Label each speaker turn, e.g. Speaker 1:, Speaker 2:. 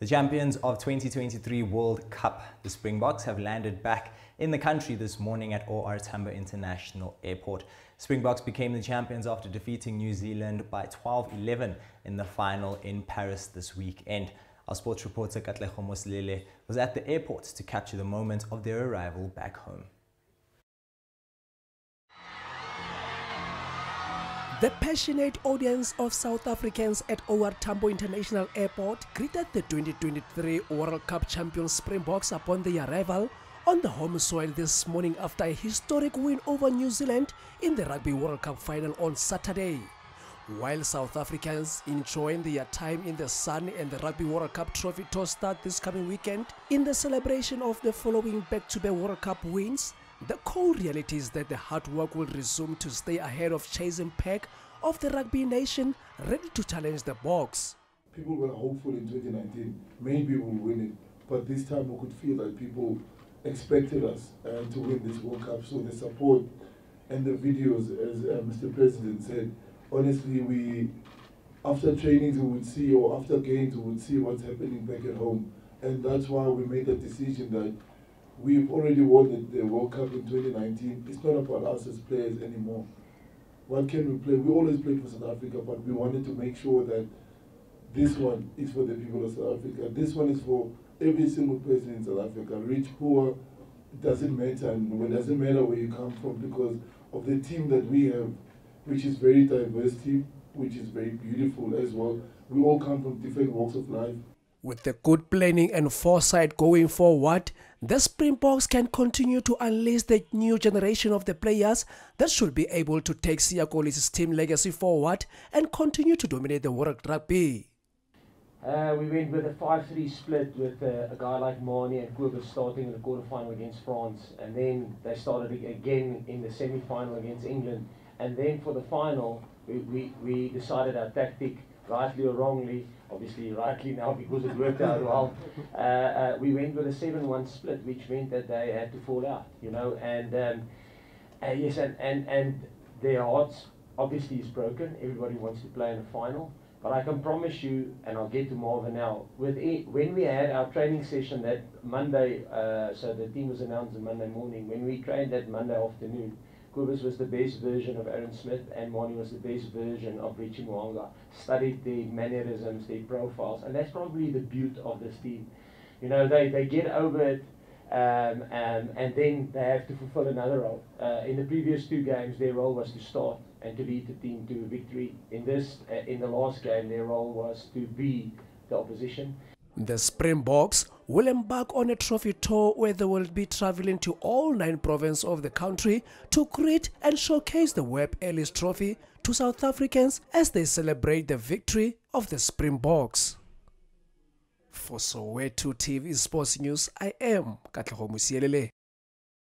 Speaker 1: The champions of 2023 World Cup, the Springboks, have landed back in the country this morning at OR Tambo International Airport. Springboks became the champions after defeating New Zealand by 12-11 in the final in Paris this weekend. Our sports reporter Katlego Moslele was at the airport to capture the moment of their arrival back home.
Speaker 2: The passionate audience of South Africans at OR Tambo International Airport greeted the 2023 World Cup champion Springboks upon their arrival on the home soil this morning after a historic win over New Zealand in the Rugby World Cup final on Saturday. While South Africans enjoying their time in the sun and the Rugby World Cup trophy toss start this coming weekend in the celebration of the following back-to-back World Cup wins, the cold reality is that the hard work will resume to stay ahead of chasing pack of the rugby nation ready to challenge the Boks.
Speaker 3: People were hopeful in 2019, maybe we'll win it, but this time we could feel that people expected us uh, to win this World Cup. So the support and the videos, as uh, Mr. President said, honestly, we after trainings we would see, or after games we would see what's happening back at home, and that's why we made the decision that We've already won the, the World Cup in 2019. It's not about us as players anymore. What can we play? We always played for South Africa, but we wanted to make sure that this one is for the people of South Africa. This one is for every single person in South Africa, rich, poor, it doesn't matter. And it doesn't matter where you come from because of the team that we have, which is very diverse team, which is very beautiful as well. We all come from different walks of life.
Speaker 2: With the good planning and foresight going forward, the Springboks can continue to unleash the new generation of the players that should be able to take Siya Kolisi's team legacy forward and continue to dominate the world rugby.
Speaker 4: Uh, we went with a 5-3 split with uh, a guy like Manie and Kobus starting in the quarterfinal against France and then they started again in the semi-final against England and then for the final we, we, we decided our tactic rightly or wrongly, obviously rightly now because it worked out well, uh, uh, we went with a 7-1 split, which meant that they had to fall out, you know, and um, uh, yes, and, and, and their hearts obviously is broken. Everybody wants to play in a final. But I can promise you, and I'll get to Marvin now, with it, when we had our training session that Monday, uh, so the team was announced on Monday morning, when we trained that Monday afternoon, Kobus was the best version of Aaron Smith and Manie was the best version of Richie Mo'unga. Studied their mannerisms, their profiles, and that's probably the beauty of this team. You know, they, they get over it um, um, and then they have to fulfill another role. Uh, in the previous two games, their role was to start and to lead the team to victory. In this, uh, in the last game, their role was to be the opposition.
Speaker 2: The Springboks will embark on a trophy tour where they will be traveling to all nine provinces of the country to greet and showcase the Webb Ellis Trophy to South Africans as they celebrate the victory of the Springboks. For Soweto TV Sports News, I am Katlego Musielele.